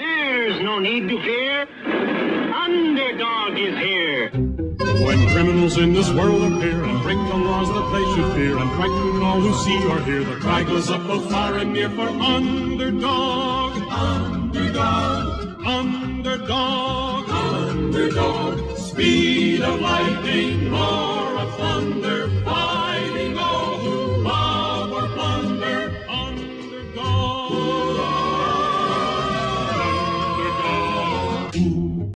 There's no need to fear. Underdog is here. When criminals in this world appear and break the laws that they should fear and frighten all who see or hear, the cry goes up both far and near for underdog. Underdog. Underdog. Underdog. Speed of lightning, eh? roar of thunder. fim.